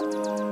Música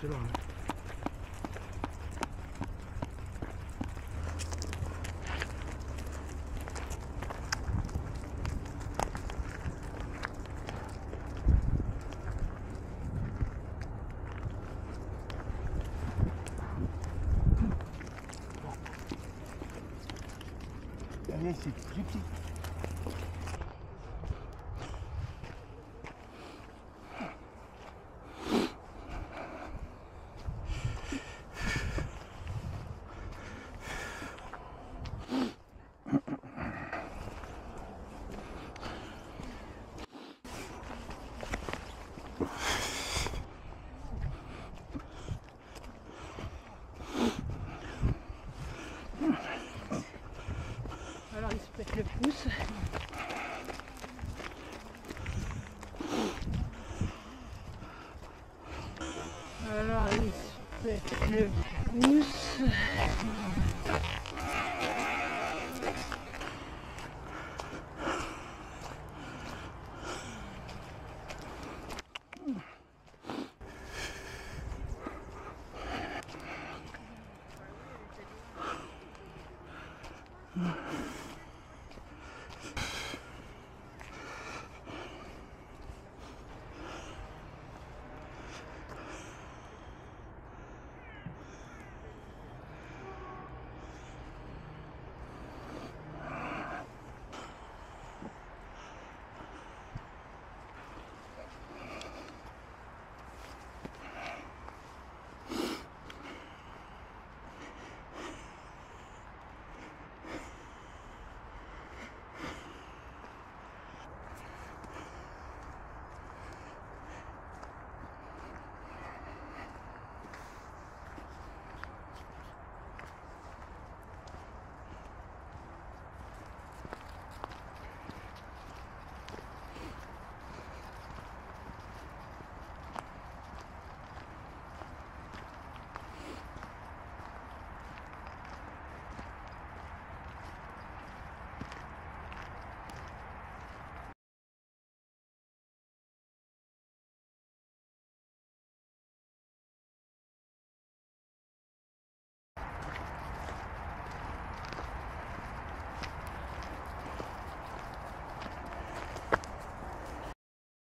C'est loin. Hein. Allez, c'est plus petit. Se pète le pouce. Alors il se pète le pouce.